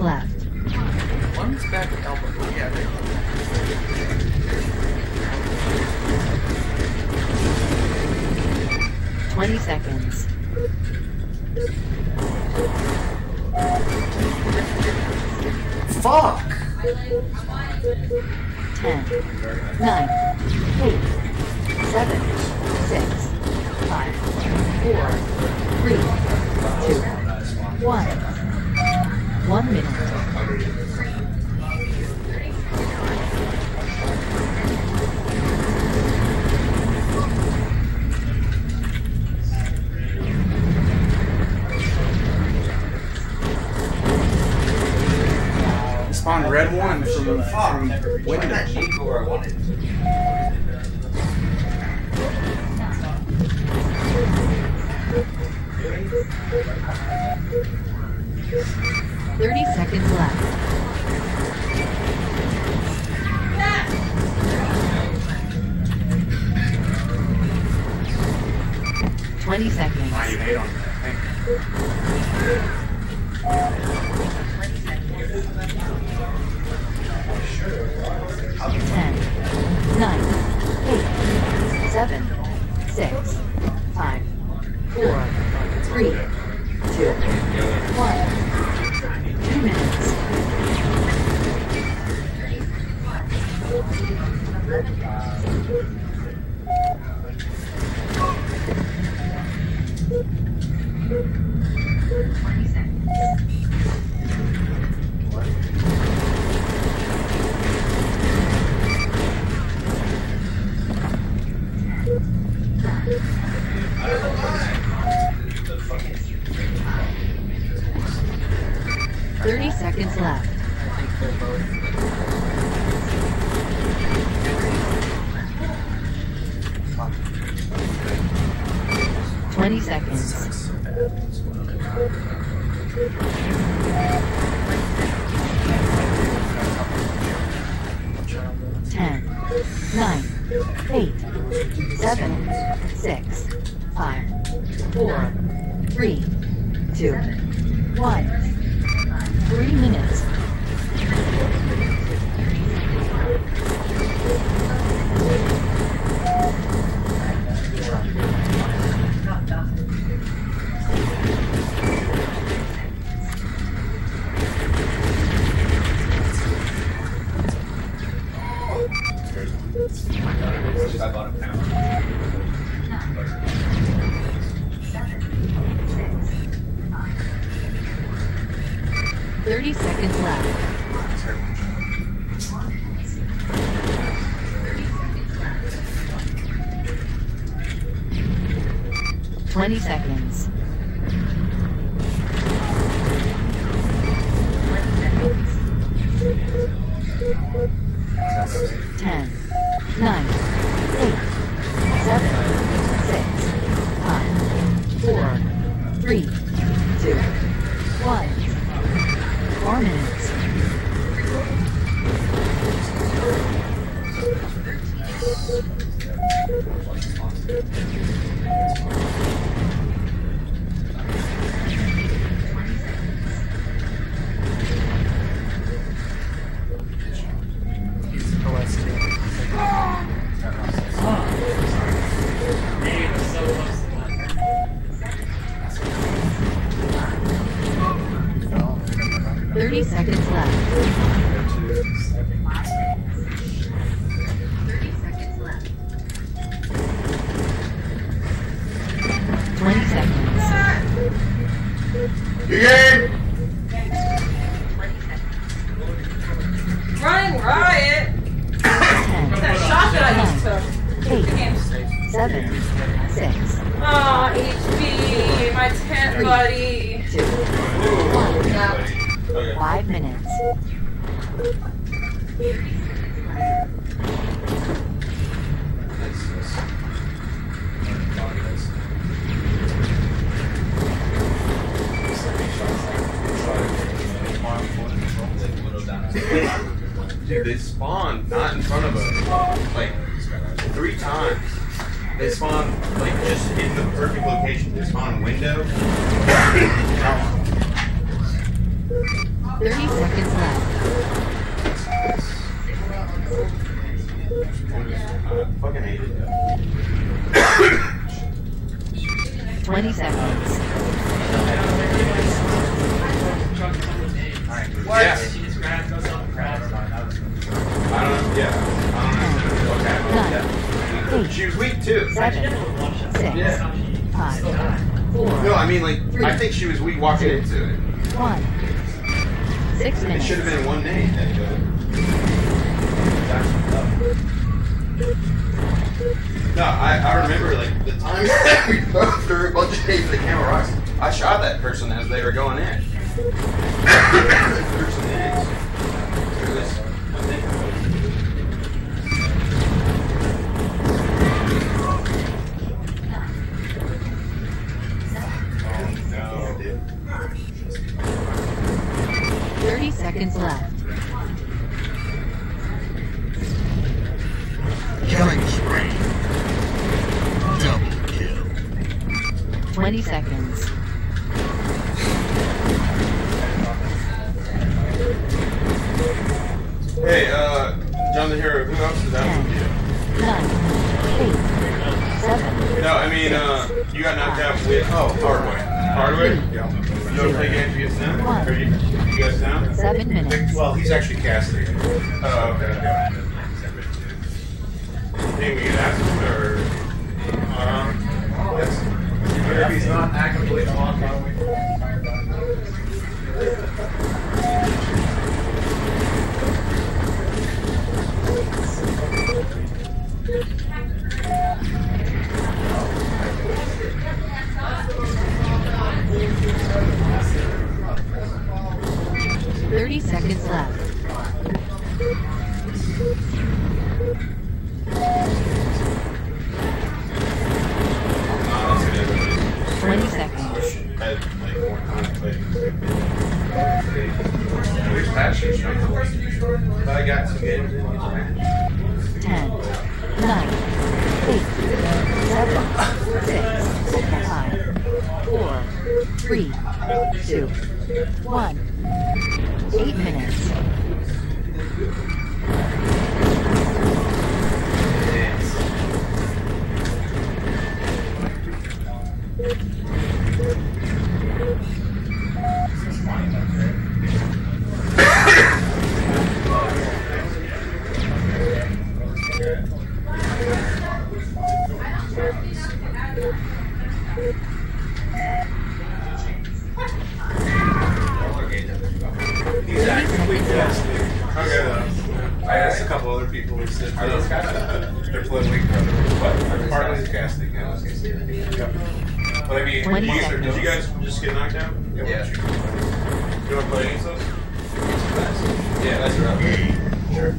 left. One's back at elbow. Yeah, they Twenty seconds. Fuck! Ten, nine, eight, seven, six, five, four, three, two, one one minute. spawn red one from, window. I wanted? Thank 30 seconds left. Twenty seconds. Seconds left. Twenty seconds. Ten, nine, eight, seven, six, five, four, three, two, one. Three minutes. 20 seconds. Ten, nine, eight, seven, six, five, four, three, two, one. Four minutes. Thank you. 30 seconds left. 30 seconds left. 20 seconds. Running riot! 10, 8, 7, 6. Aw, HP, my tent buddy. 2, 1. Yeah. Five minutes. Dude, they spawned not in front of us. Like, three times. They spawned, like, just in the perfect location. They spawned window. Thirty seconds left. I fucking hate it. Twenty seconds. What? Yeah. She just grabbed us on the crowd. I don't know. Yeah. I don't know what happened. Yeah. Eight, She was weak, too. seven, six, Yeah. five, four, No, I mean, like, I think she was weak walking into it. one. Six It minutes. should have been one name. No, I, I remember like the time that we both threw a bunch of days at the camera rocks. I shot that person as they were going in. 30 seconds left. Killing spree. Double kill. 20 seconds. Hey, uh, John the Hero, who else is that with you? No, I mean, uh, you got knocked out with oh, Hardway. Hardway? Yeah. No, don't play games against them? Are you? Seven minutes. Well, he's actually casting. Oh, okay. I got. Ten, nine, eight, seven, six, five, four, three, two, one. Eight minutes. Couple other people who said Are those guys? they're Brother. What? Partly casting. Yeah. But I mean, Twenty you- Did you guys just get knocked out? Yeah. You want to play against us? Yeah, that's right. Sure.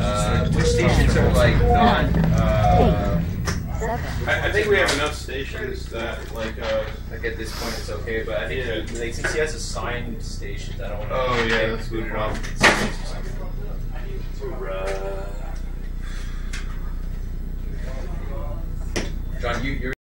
Uh, which stations are like not? Uh, I, I think we have enough stations that like uh. like at this point it's okay, but I think to like since he has assigned stations, I don't want to. Oh, yeah, that's a good boot it off. Bruh. John, you, you're.